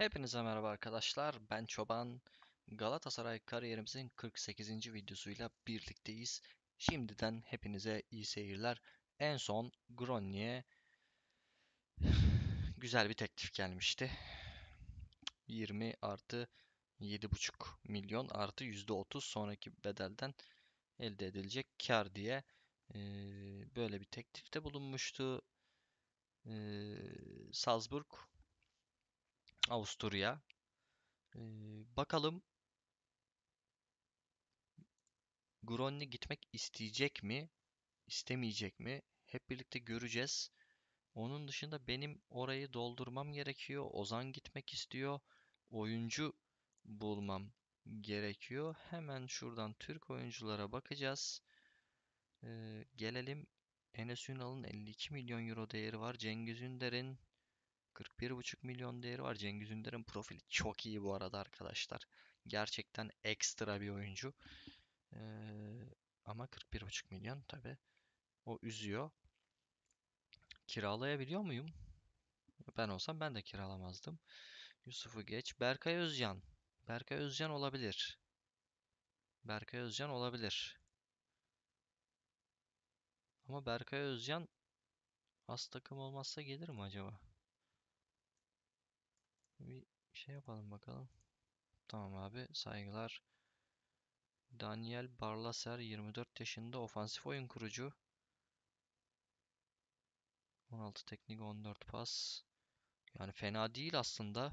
Hepinize merhaba arkadaşlar. Ben Çoban. Galatasaray kariyerimizin 48. videosuyla birlikteyiz. Şimdiden hepinize iyi seyirler. En son Groni'ye güzel bir teklif gelmişti. 20 artı 7,5 milyon artı %30 sonraki bedelden elde edilecek kar diye böyle bir teklifte bulunmuştu. Salzburg, Avusturya. Eee, bakalım Gronni gitmek isteyecek mi, istemeyecek mi? Hep birlikte göreceğiz. Onun dışında benim orayı doldurmam gerekiyor. Ozan gitmek istiyor. Oyuncu bulmam gerekiyor. Hemen şuradan Türk oyunculara bakacağız. Ee, gelelim Enes Ünal'ın 52 milyon euro değeri var. Cengiz Ünder'in 41,5 milyon değeri var. Cengiz Ünder'in profili çok iyi bu arada arkadaşlar. Gerçekten ekstra bir oyuncu. Ee, ama 41,5 milyon tabi. O üzüyor. Kiralayabiliyor muyum? Ben olsam ben de kiralamazdım. Yusuf'u geç. Berkay Özcan. Berkay Özcan olabilir. Berkay Özcan olabilir. Ama Berkay Özcan az takım olmazsa gelir mi acaba? Bir şey yapalım bakalım. Tamam abi saygılar. Daniel Barlaser 24 yaşında ofansif oyun kurucu. 16 teknik 14 pas. Yani fena değil aslında.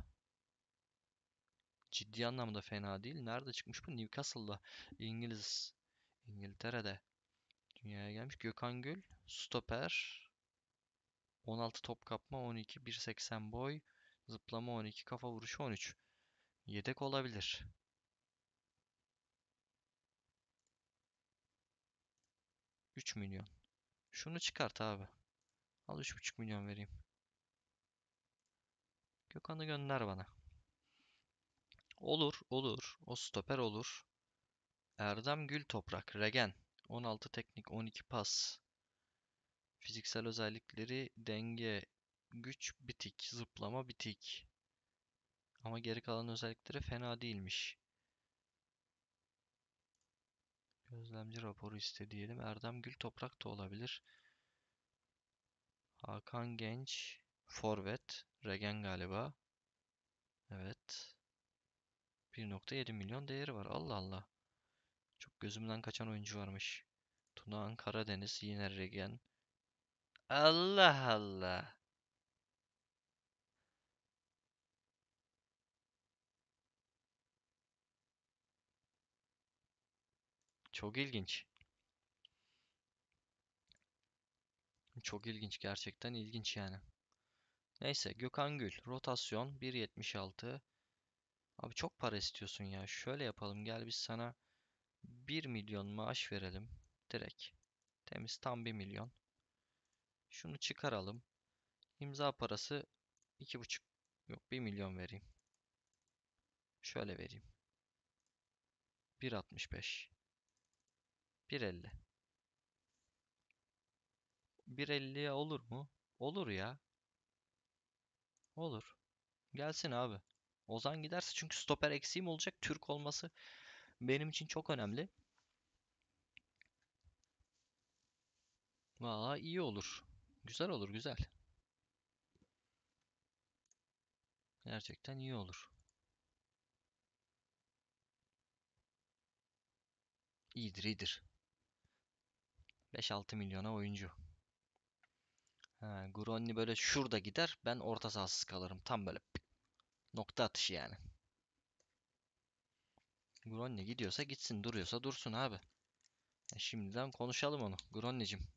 Ciddi anlamda fena değil. Nerede çıkmış bu? Newcastle'da. İngiliz. İngiltere'de. Dünyaya gelmiş. Gökhan Gül. Stoper. 16 top kapma 12. 1.80 boy. Zıplama 12. Kafa vuruşu 13. Yedek olabilir. Üç milyon. Şunu çıkart abi. Al 3,5 milyon vereyim. Gökhan'ı gönder bana. Olur, olur. O stoper olur. Erdem Gül Toprak, Regen. 16 teknik, 12 pas. Fiziksel özellikleri denge, güç bitik, zıplama bitik. Ama geri kalan özellikleri fena değilmiş. Gözlemci raporu iste diyelim. Erdem Gül Toprak da olabilir. Hakan Genç, Forvet, Regen galiba. Evet. 1.7 milyon değeri var. Allah Allah. Çok gözümden kaçan oyuncu varmış. Tunağan Karadeniz yine Regen. Allah Allah. Çok ilginç. Çok ilginç. Gerçekten ilginç yani. Neyse Gökhan Gül. Rotasyon 1.76. Abi çok para istiyorsun ya. Şöyle yapalım. Gel biz sana 1 milyon maaş verelim. Direkt. Temiz tam 1 milyon. Şunu çıkaralım. İmza parası 2,5 yok 1 milyon vereyim. Şöyle vereyim. 1.65 1.50 1.50'ye olur mu? Olur ya. Olur. Gelsin abi. Ozan giderse çünkü stoper eksiğim olacak. Türk olması benim için çok önemli. Valla iyi olur. Güzel olur güzel. Gerçekten iyi olur. İyidir iyidir. 5-6 milyona oyuncu. Ha, Gronni böyle şurada gider. Ben orta sahasız kalırım. Tam böyle nokta atışı yani. Gronni gidiyorsa gitsin. Duruyorsa dursun abi. E şimdiden konuşalım onu. Gronni'cim.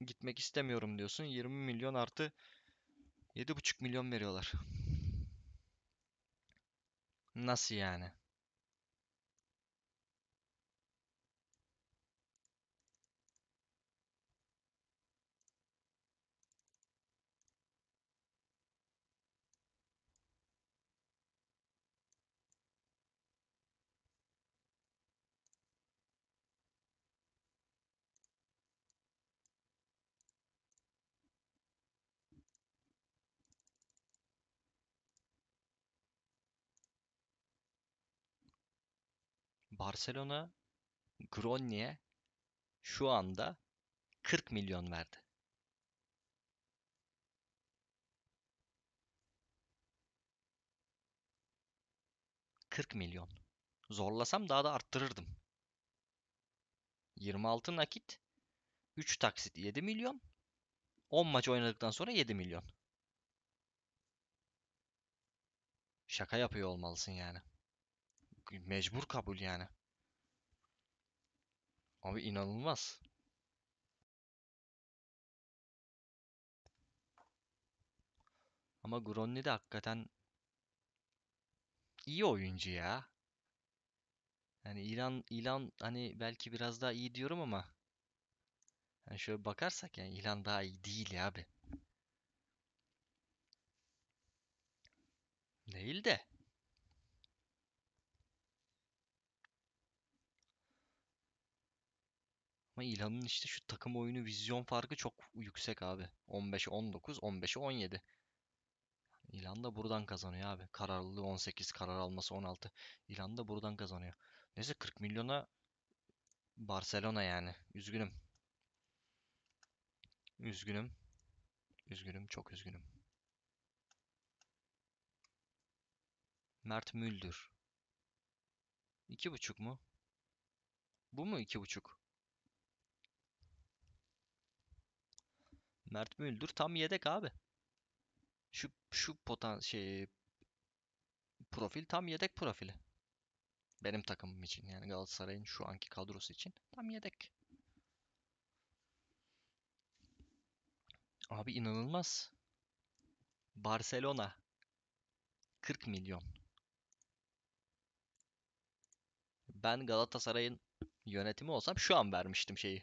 Gitmek istemiyorum diyorsun. 20 milyon artı 7,5 milyon veriyorlar. Nasıl yani? Barcelona Grozny'e şu anda 40 milyon verdi. ...40 milyon. Zorlasam daha da arttırırdım. 26 nakit, 3 taksit 7 milyon, 10 maç oynadıktan sonra 7 milyon. Şaka yapıyor olmalısın yani. Mecbur kabul yani. Abi inanılmaz. Ama Gronni de hakikaten iyi oyuncu ya. Yani İlan İlan hani belki biraz daha iyi diyorum ama yani şöyle bakarsak yani İlan daha iyi değil ya abi. Değil de. Ama İlhan'ın işte şu takım oyunu vizyon farkı çok yüksek abi. 15'e 19, 15'e 17. İlhan da buradan kazanıyor abi. Kararlılığı 18, karar alması 16. İlhan da buradan kazanıyor. Neyse 40 milyona Barcelona yani. Üzgünüm. Üzgünüm. Üzgünüm, çok üzgünüm. Mert Müldür. 2,5 mu? Bu mu 2,5? Mert Müldür tam yedek abi. Şu şu potan şey profil tam yedek profili. Benim takımım için yani Galatasaray'ın şu anki kadrosu için tam yedek. Abi inanılmaz. Barcelona 40 milyon. Ben Galatasaray'ın yönetimi olsam şu an vermiştim şeyi.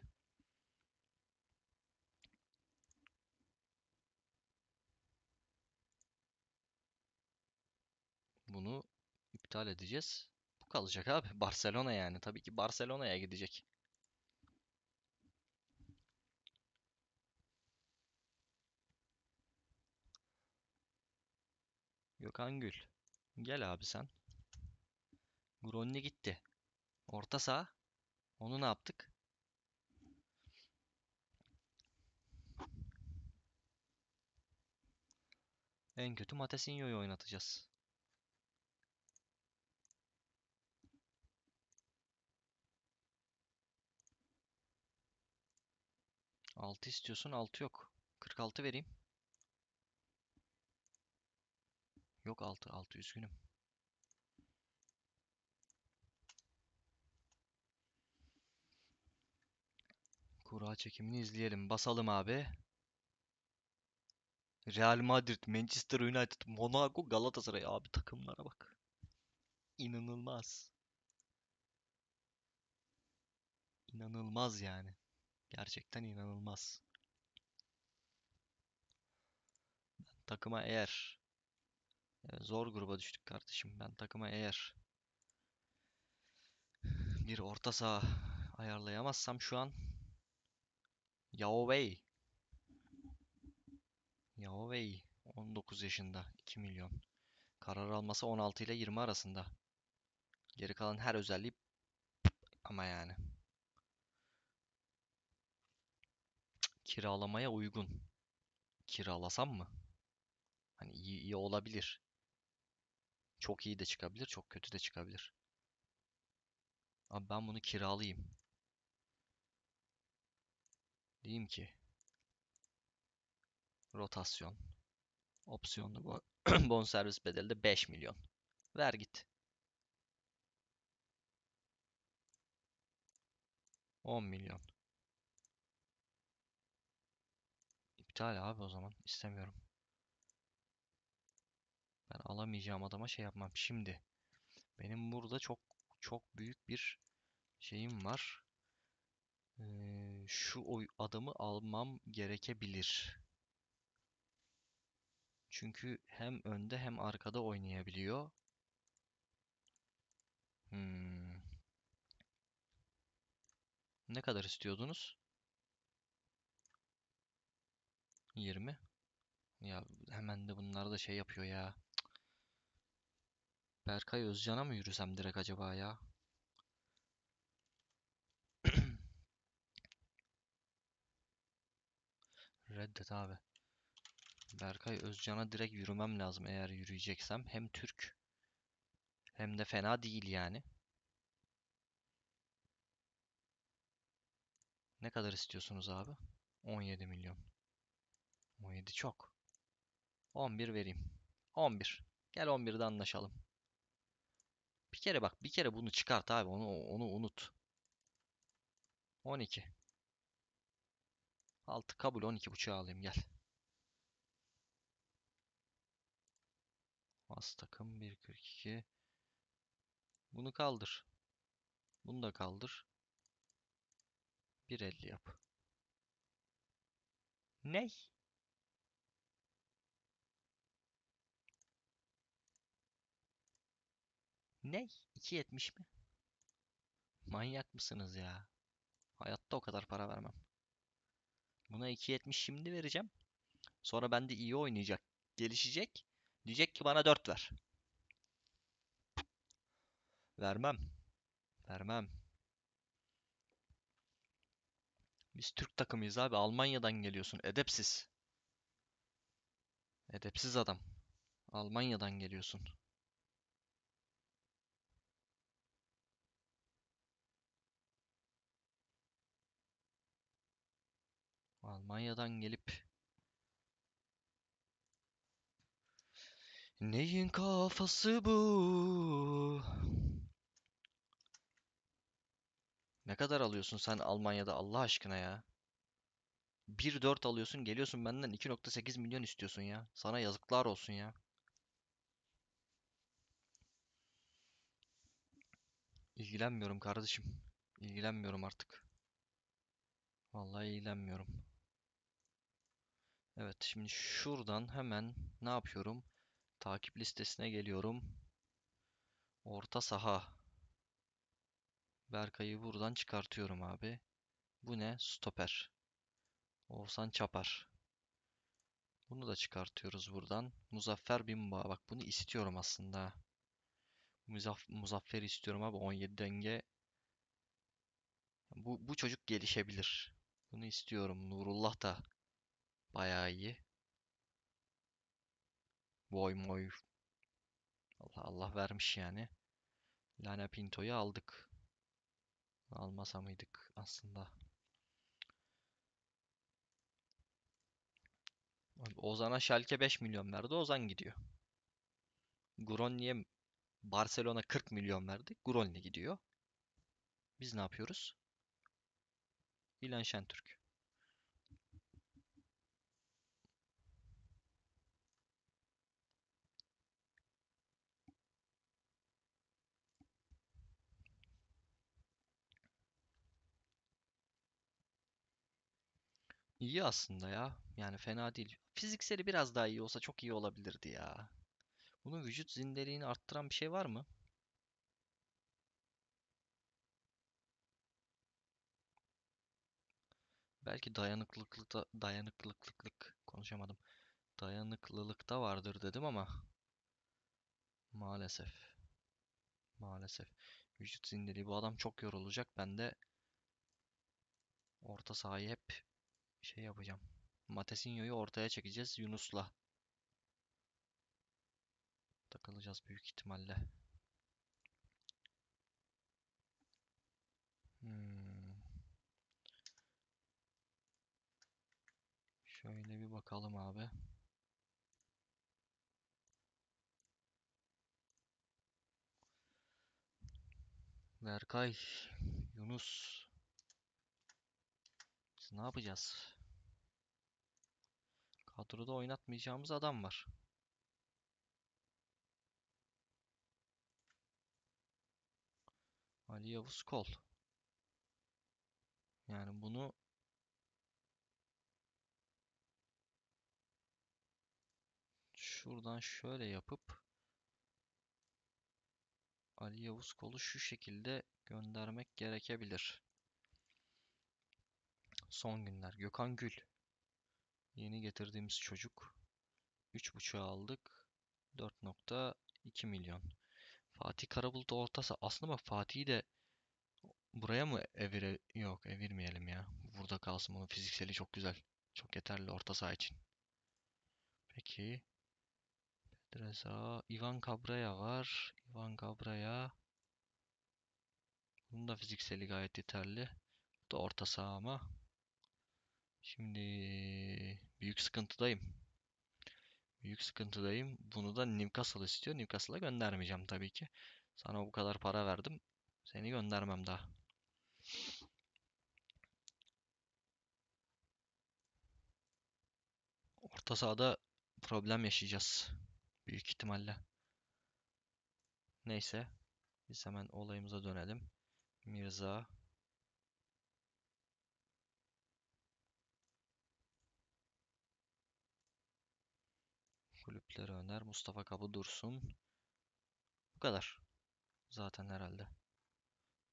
Bunu iptal edeceğiz. Bu kalacak abi. Barcelona yani. Tabii ki Barcelona'ya gidecek. Gökhan Gül. Gel abi sen. Gronni gitti. Orta saha. Onu ne yaptık? En kötü Matesinho'yu oynatacağız. Altı istiyorsun, altı yok. 46 vereyim. Yok altı, altı üzgünüm. Kura çekimini izleyelim. Basalım abi. Real Madrid, Manchester United, Monaco, Galatasaray. Abi takımlara bak. İnanılmaz. İnanılmaz yani. Gerçekten inanılmaz. Takıma eğer e, zor gruba düştük kardeşim. Ben takıma eğer bir orta saha ayarlayamazsam şu an Yao Wei Yao Wei 19 yaşında 2 milyon. Karar alması 16 ile 20 arasında. Geri kalan her özelliği ama yani. Kiralamaya uygun. Kiralasam mı? Hani iyi, iyi olabilir. Çok iyi de çıkabilir, çok kötü de çıkabilir. Abi ben bunu kiralayayım. Diyeyim ki rotasyon opsiyonlu bu bonservis bedeli de 5 milyon. Ver git. 10 milyon. İptal abi o zaman. istemiyorum. Ben alamayacağım adama şey yapmam. Şimdi benim burada çok çok büyük bir şeyim var. Ee, şu adamı almam gerekebilir. Çünkü hem önde hem arkada oynayabiliyor. Hmm. Ne kadar istiyordunuz? 20. Ya hemen de bunlar da şey yapıyor ya. Berkay Özcan'a mı yürüsem direkt acaba ya? Reddet abi. Berkay Özcan'a direkt yürümem lazım eğer yürüyeceksem. Hem Türk hem de fena değil yani. Ne kadar istiyorsunuz abi? 17 milyon. 17 çok. 11 vereyim. 11. Gel 11'de anlaşalım. Bir kere bak, bir kere bunu çıkart abi. Onu onu unut. 12. 6 kabul 12 buçuğa alayım gel. Az takım 1.42. Bunu kaldır. Bunu da kaldır. 1.50 yap. Ney? Ney? 2.70 mi? Manyak mısınız ya? Hayatta o kadar para vermem. Buna 2.70 şimdi vereceğim. Sonra bende iyi oynayacak. Gelişecek. Diyecek ki bana 4 ver. Vermem. Vermem. Biz Türk takımıyız abi. Almanya'dan geliyorsun. Edepsiz. Edepsiz adam. Almanya'dan geliyorsun. Almanya'dan gelip Neyin kafası bu? Ne kadar alıyorsun sen Almanya'da Allah aşkına ya? 1.4 alıyorsun geliyorsun benden 2.8 milyon istiyorsun ya. Sana yazıklar olsun ya. İlgilenmiyorum kardeşim. İlgilenmiyorum artık. Vallahi ilgilenmiyorum. Evet şimdi şuradan hemen ne yapıyorum? Takip listesine geliyorum. Orta saha. Berkay'ı buradan çıkartıyorum abi. Bu ne? Stoper. Oğuzhan Çapar. Bunu da çıkartıyoruz buradan. Muzaffer Bimba. Bak bunu istiyorum aslında. Muzaff Muzaffer'i istiyorum abi. 17 denge. Bu, bu çocuk gelişebilir. Bunu istiyorum. Nurullah da bayağı iyi. Boy moy. Allah Allah vermiş yani. Lana Pinto'yu aldık. Almasa mıydık aslında? Ozan'a Schalke 5 milyon verdi. Ozan gidiyor. Groni'ye Barcelona 40 milyon verdi. Groni gidiyor. Biz ne yapıyoruz? İlhan Şentürk. İyi aslında ya. Yani fena değil. Fizikseli biraz daha iyi olsa çok iyi olabilirdi ya. Bunun vücut zindeliğini arttıran bir şey var mı? Belki dayanıklılıkta dayanıklılık konuşamadım. Dayanıklılıkta vardır dedim ama maalesef. Maalesef. Vücut zindeliği bu adam çok yorulacak. Ben de orta sahayı hep şey yapacağım. Matesinho'yu ortaya çekeceğiz Yunus'la. Takılacağız büyük ihtimalle. Hmm. Şöyle bir bakalım abi. Berkay, Yunus. Ne yapacağız? Kadroda oynatmayacağımız adam var. Ali Yavuz Kol. Yani bunu şuradan şöyle yapıp Ali Yavuz Kol'u şu şekilde göndermek gerekebilir. Son günler. Gökhan Gül. Yeni getirdiğimiz çocuk. 3.5'a aldık. 4.2 milyon. Fatih Karabulut orta saha. Aslında bak Fatih'i de buraya mı evire... Yok evirmeyelim ya. Burada kalsın. Bunun fizikseli çok güzel. Çok yeterli orta saha için. Peki. Pedreza, Ivan Cabrera var. Ivan Cabrera. Bunun da fizikseli gayet yeterli. Bu da orta saha ama. Şimdi büyük sıkıntıdayım. Büyük sıkıntıdayım. Bunu da Newcastle istiyor. Newcastle'a göndermeyeceğim tabii ki. Sana bu kadar para verdim. Seni göndermem daha. Orta sahada problem yaşayacağız. Büyük ihtimalle. Neyse. Biz hemen olayımıza dönelim. Mirza. Kulüpleri öner. Mustafa Kapı dursun. Bu kadar. Zaten herhalde.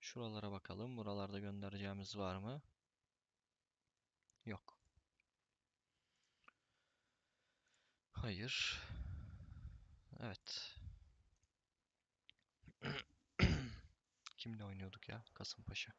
Şuralara bakalım. Buralarda göndereceğimiz var mı? Yok. Hayır. Evet. Kimle oynuyorduk ya? Kasımpaşa.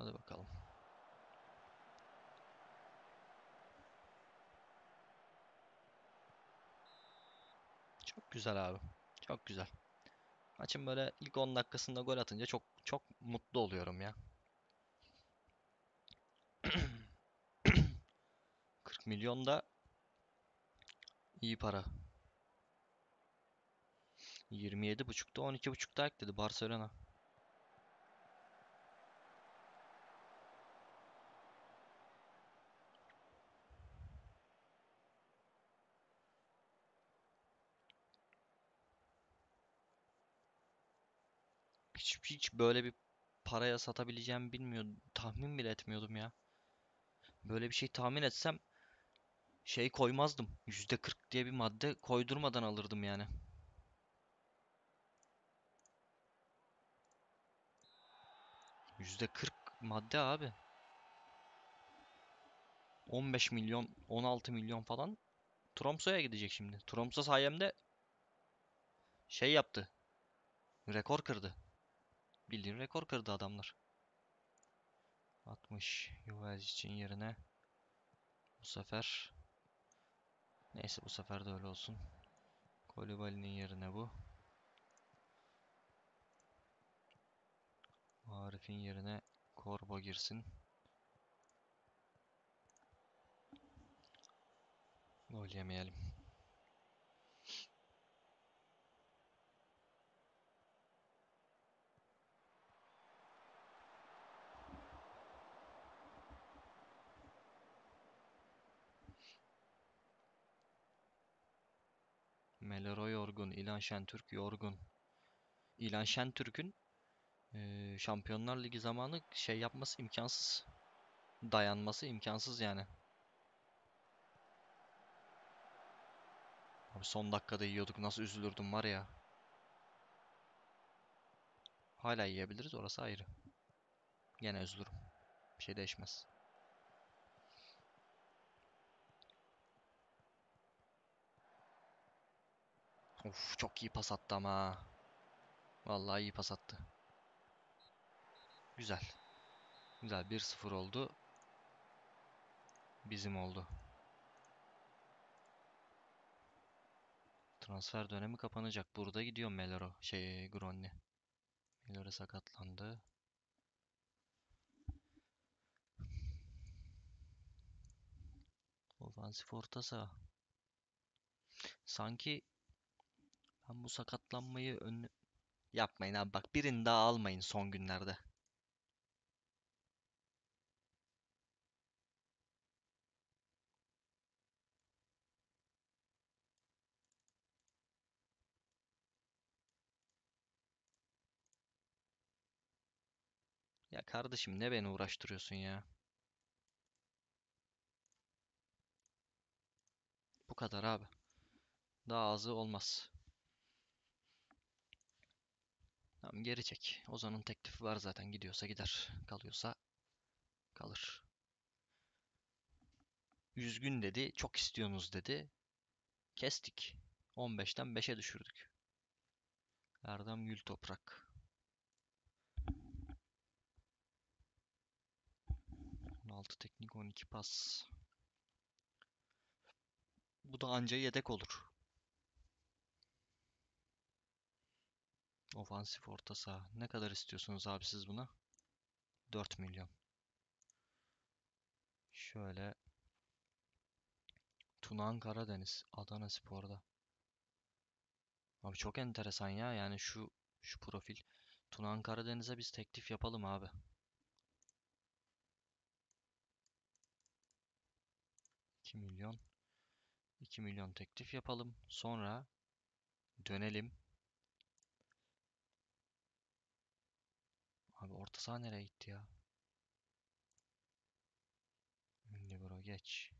Hadi bakalım. Çok güzel abi. Çok güzel. Maçın böyle ilk 10 dakikasında gol atınca çok çok mutlu oluyorum ya. 40 milyon da iyi para. 27.5'ta 12.5'ta ekledi Barcelona. Hiç, böyle bir paraya satabileceğimi bilmiyordum. Tahmin bile etmiyordum ya. Böyle bir şey tahmin etsem şey koymazdım. %40 diye bir madde koydurmadan alırdım yani. %40 madde abi. 15 milyon, 16 milyon falan Tromso'ya gidecek şimdi. Tromso sayemde şey yaptı. Rekor kırdı. Bildiğin rekor kırdı adamlar. 60 Juventus için yerine bu sefer neyse bu sefer de öyle olsun. Kolibali'nin yerine bu. Arif'in yerine Korbo girsin. Gol yemeyelim. Melero yorgun, İlhan Şentürk yorgun. İlhan Şentürk'ün eee, Şampiyonlar Ligi zamanı şey yapması imkansız. Dayanması imkansız yani. Abi son dakikada yiyorduk nasıl üzülürdüm var ya. Hala yiyebiliriz orası ayrı. Gene üzülürüm. Bir şey değişmez. Of çok iyi pas attı ama. Vallahi iyi pas attı. Güzel. Güzel 1-0 oldu. Bizim oldu. Transfer dönemi kapanacak. Burada gidiyor Melero. Şey Gronni. Melero sakatlandı. Ofansif orta saha. Sanki ben bu sakatlanmayı ön... Yapmayın abi bak birini daha almayın son günlerde. Ya kardeşim ne beni uğraştırıyorsun ya? Bu kadar abi. Daha azı olmaz. Tamam geri çek. Ozan'ın teklifi var zaten. Gidiyorsa gider. Kalıyorsa kalır. Üzgün dedi. Çok istiyorsunuz dedi. Kestik. 15'ten 5'e düşürdük. Erdem Gül Toprak. 16 teknik 12 pas. Bu da anca yedek olur. Ofansif orta saha. Ne kadar istiyorsunuz abi siz buna? 4 milyon. Şöyle Tunağan Karadeniz Adana Spor'da. Abi çok enteresan ya yani şu şu profil. Tunağan Karadeniz'e biz teklif yapalım abi. 2 milyon 2 milyon teklif yapalım. Sonra dönelim. Abi orta saha nereye gitti ya? Libero geç.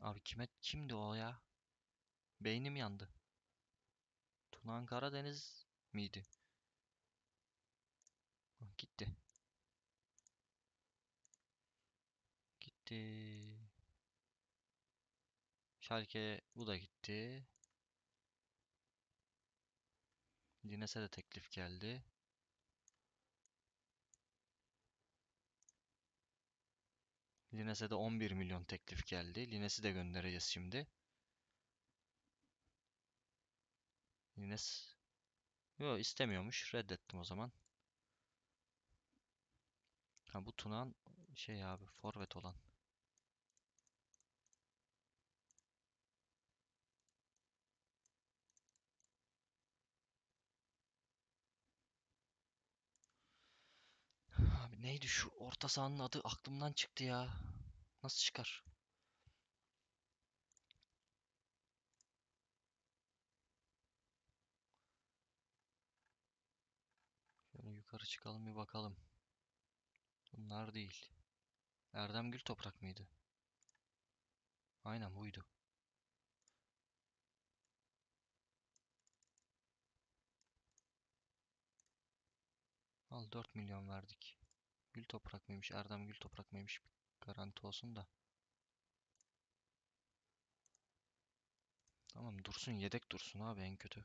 Abi kime kimdi o ya? Beynim yandı. Tunan Karadeniz miydi? Gitti. Gitti. Schalke bu da gitti. Lines'e de teklif geldi. Lines'e de 11 milyon teklif geldi. Lines'i de göndereceğiz şimdi. Lines Yo istemiyormuş. Reddettim o zaman. Ha bu Tunan şey abi forvet olan. Abi neydi şu orta sahanın adı aklımdan çıktı ya. Nasıl çıkar? Şöyle yukarı çıkalım bir bakalım. Bunlar değil. Erdem Gül Toprak mıydı? Aynen buydu. Al 4 milyon verdik. Gül Toprak mıymış? Erdem Gül Toprak mıymış? Garanti olsun da. Tamam dursun yedek dursun abi en kötü.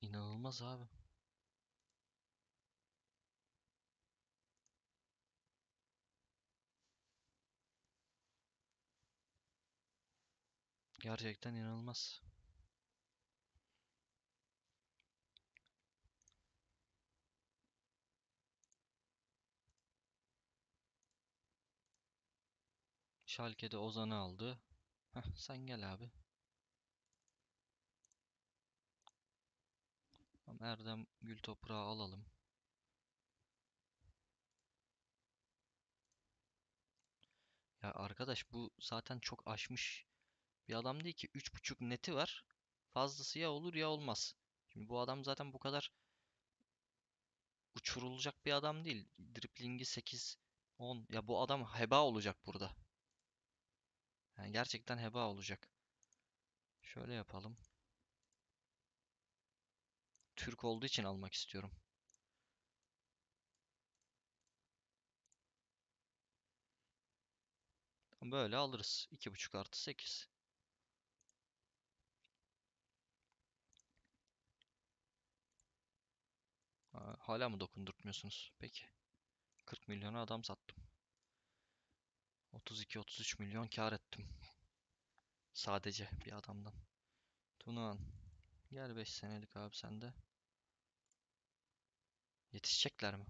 İnanılmaz abi. Gerçekten inanılmaz. Schalke'de Ozan'ı aldı. Heh, sen gel abi. Erdem Gül Toprağı alalım. Ya arkadaş bu zaten çok aşmış bir adam değil ki. 3.5 neti var. Fazlası ya olur ya olmaz. Şimdi bu adam zaten bu kadar uçurulacak bir adam değil. Driplingi 8 10. Ya bu adam heba olacak burada. Yani gerçekten heba olacak. Şöyle yapalım. Türk olduğu için almak istiyorum. Böyle alırız. 2.5 artı 8. Ha, Hala mı dokundurtmuyorsunuz? Peki. 40 milyona adam sattım. 32-33 milyon kar ettim. Sadece bir adamdan. Tunağan. Gel 5 senelik abi sende. Yetişecekler mi?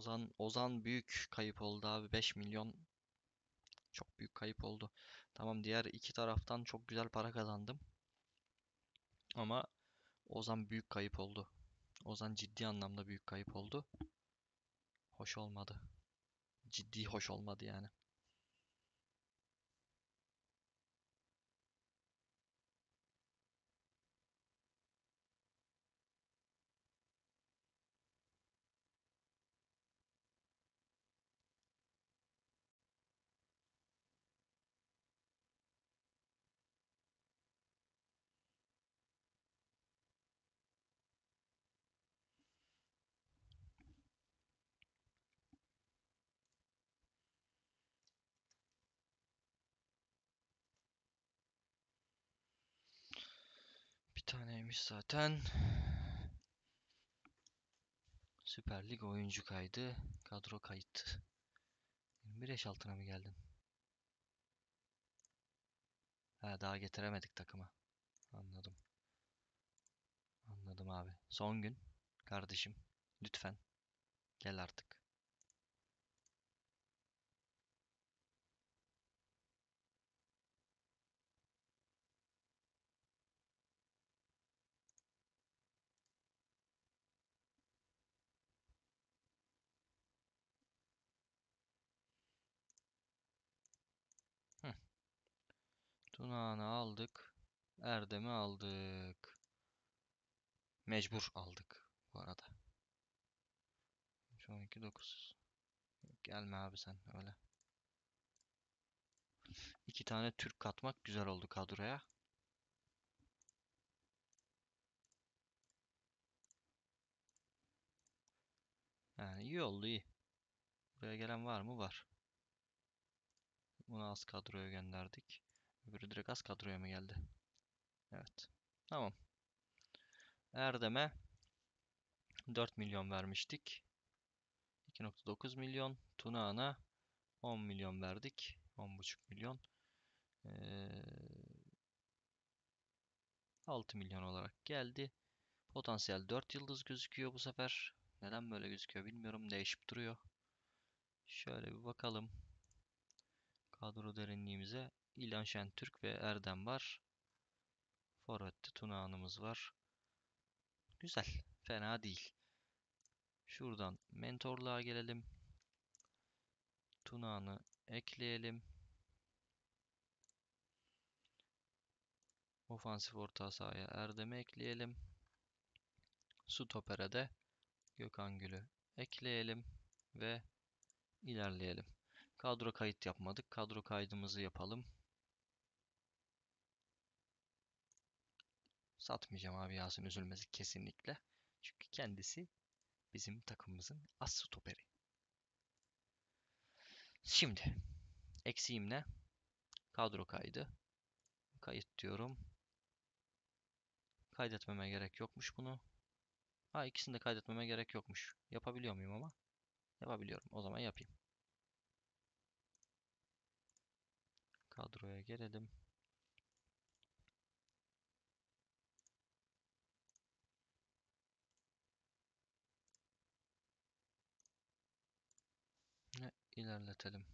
Ozan Ozan büyük kayıp oldu abi. 5 milyon çok büyük kayıp oldu. Tamam diğer iki taraftan çok güzel para kazandım. Ama Ozan büyük kayıp oldu. Ozan ciddi anlamda büyük kayıp oldu. Hoş olmadı. Ciddi hoş olmadı yani. Taneymiş zaten. Süper Lig oyuncu kaydı. Kadro kayıt. 21 yaş altına mı geldin? Ha daha getiremedik takıma. Anladım. Anladım abi. Son gün. Kardeşim. Lütfen. Gel artık. Tunağan'ı aldık. Erdem'i aldık. Mecbur aldık bu arada. 12 9. Gelme abi sen öyle. İki tane Türk katmak güzel oldu kadroya. Yani iyi oldu iyi. Buraya gelen var mı? Var. Bunu az kadroya gönderdik. Öbürü direkt az kadroya mı geldi? Evet. Tamam. Erdem'e 4 milyon vermiştik. 2.9 milyon. Tunağan'a 10 milyon verdik. 10.5 milyon. Ee, 6 milyon olarak geldi. Potansiyel 4 yıldız gözüküyor bu sefer. Neden böyle gözüküyor bilmiyorum. Değişip duruyor. Şöyle bir bakalım. Kadro derinliğimize. İlhan Şentürk ve Erdem var. Forvet'te Tuna Hanımız var. Güzel. Fena değil. Şuradan mentorluğa gelelim. Tuna'nı ekleyelim. Ofansif orta sahaya Erdem'i ekleyelim. Stoper'e de Gökhan Gül'ü ekleyelim ve ilerleyelim. Kadro kayıt yapmadık. Kadro kaydımızı yapalım. Satmayacağım abi Yasin üzülmesi kesinlikle. Çünkü kendisi bizim takımımızın as stoperi. Şimdi eksiğim ne? Kadro kaydı. Kayıt diyorum. Kaydetmeme gerek yokmuş bunu. Ha ikisini de kaydetmeme gerek yokmuş. Yapabiliyor muyum ama? Yapabiliyorum. O zaman yapayım. Kadroya gelelim. Ve ilerletelim.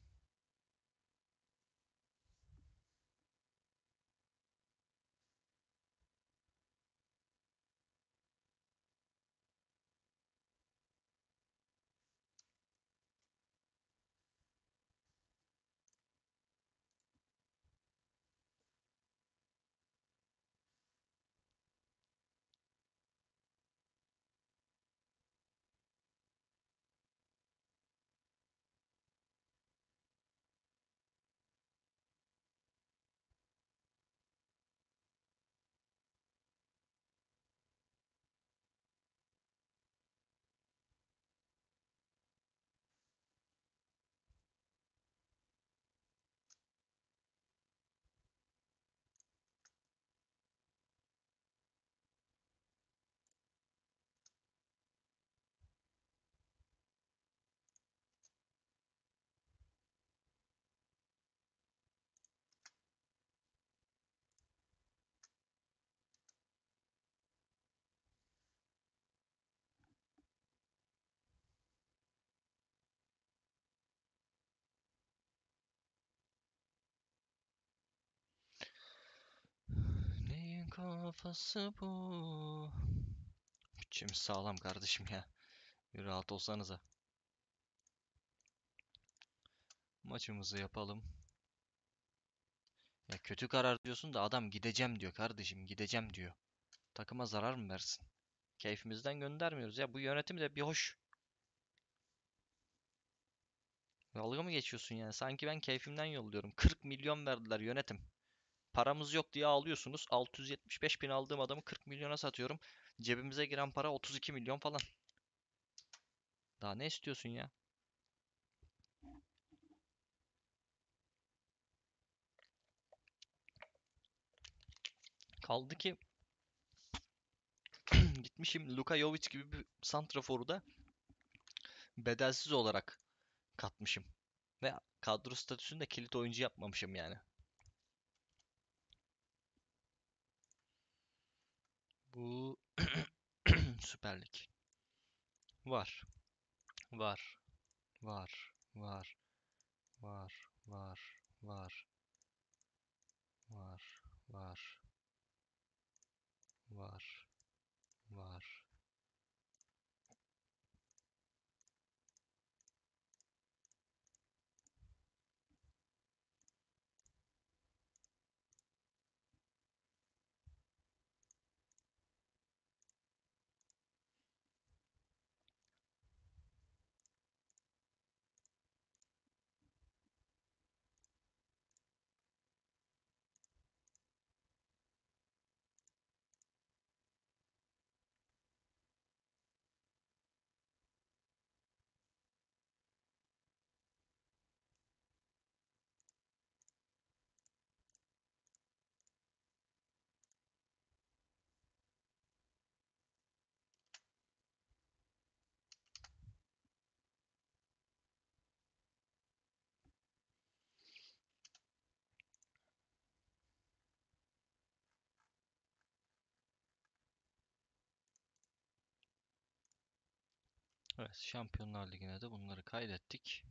Kafası bu. Bütçemiz sağlam kardeşim ya. Bir rahat olsanıza. Maçımızı yapalım. Ya kötü karar diyorsun da adam gideceğim diyor kardeşim gideceğim diyor. Takıma zarar mı versin? Keyfimizden göndermiyoruz ya bu yönetim de bir hoş. Dalga mı geçiyorsun yani? Sanki ben keyfimden yolluyorum. 40 milyon verdiler yönetim. Paramız yok diye ağlıyorsunuz. 675 bin aldığım adamı 40 milyona satıyorum. Cebimize giren para 32 milyon falan. Daha ne istiyorsun ya? Kaldı ki gitmişim Luka Jovic gibi bir santraforu da bedelsiz olarak katmışım. Ve kadro statüsünde kilit oyuncu yapmamışım yani. Bu Süper Lig. Var. Var. Var. Var. Var. Var. Var. Var. Var. Var. Var. Evet, Şampiyonlar Ligi'ne de bunları kaydettik.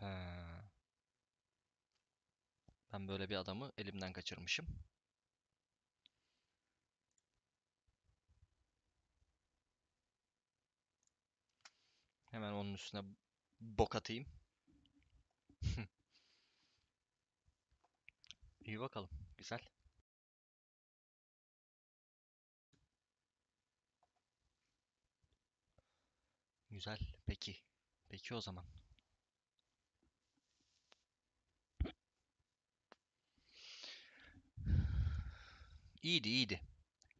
He. Ben böyle bir adamı elimden kaçırmışım. Hemen onun üstüne bok atayım. İyi bakalım. Güzel. Güzel. Peki. Peki o zaman. İyiydi, iyiydi.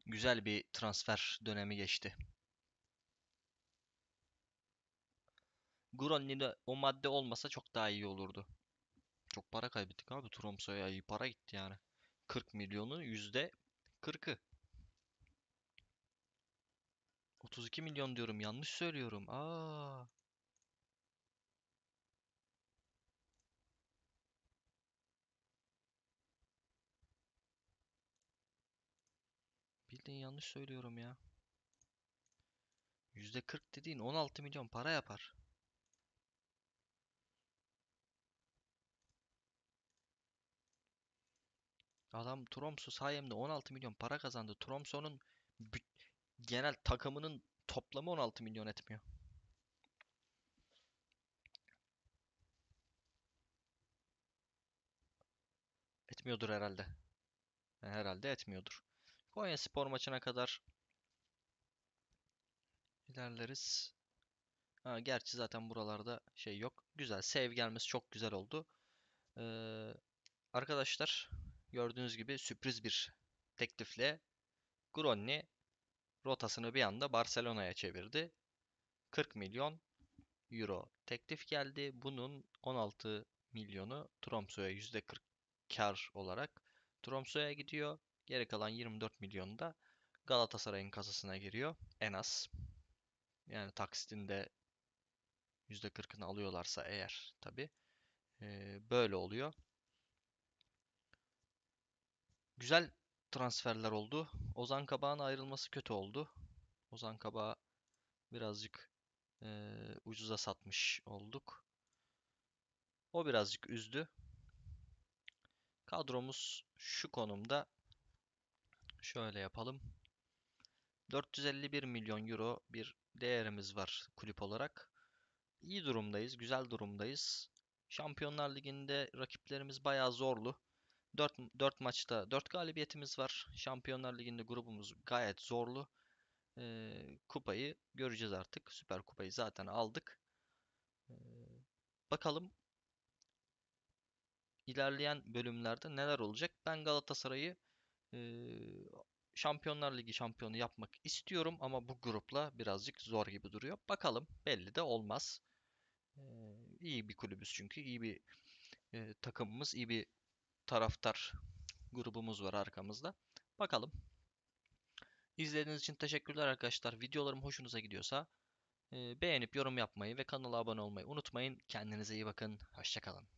Güzel bir transfer dönemi geçti. Grönly'de o madde olmasa çok daha iyi olurdu. Çok para kaybettik abi. Tromso'ya iyi para gitti yani. 40 milyonu yüzde 40'ı. 32 milyon diyorum. Yanlış söylüyorum. Aa. Bildiğin yanlış söylüyorum ya. Yüzde 40 dediğin 16 milyon para yapar. Adam Tromso sayemde 16 milyon para kazandı. Tromso'nun genel takımının toplamı 16 milyon etmiyor. Etmiyordur herhalde. Yani herhalde etmiyordur. Konyaspor maçına kadar ilerleriz. Ha, gerçi zaten buralarda şey yok. Güzel. Save gelmesi çok güzel oldu. Ee, arkadaşlar gördüğünüz gibi sürpriz bir teklifle Gronni rotasını bir anda Barcelona'ya çevirdi. 40 milyon euro teklif geldi. Bunun 16 milyonu Tromso'ya %40 kar olarak Tromso'ya gidiyor. Geri kalan 24 milyon da Galatasaray'ın kasasına giriyor. En az. Yani taksitinde %40'ını alıyorlarsa eğer tabi. böyle oluyor. Güzel transferler oldu. Ozan Kabak'ın ayrılması kötü oldu. Ozan Kabak birazcık eee, ucuza satmış olduk. O birazcık üzdü. Kadromuz şu konumda. Şöyle yapalım. 451 milyon euro bir değerimiz var kulüp olarak. İyi durumdayız, güzel durumdayız. Şampiyonlar Ligi'nde rakiplerimiz bayağı zorlu. 4, 4 maçta 4 galibiyetimiz var. Şampiyonlar Ligi'nde grubumuz gayet zorlu. Ee, kupayı göreceğiz artık. Süper Kupayı zaten aldık. Ee, bakalım ilerleyen bölümlerde neler olacak. Ben Galatasaray'ı e, Şampiyonlar Ligi şampiyonu yapmak istiyorum ama bu grupla birazcık zor gibi duruyor. Bakalım belli de olmaz. Ee, iyi bir kulübüz çünkü. iyi bir e, takımımız, iyi bir taraftar grubumuz var arkamızda. Bakalım. İzlediğiniz için teşekkürler arkadaşlar. Videolarım hoşunuza gidiyorsa e, beğenip yorum yapmayı ve kanala abone olmayı unutmayın. Kendinize iyi bakın. Hoşçakalın.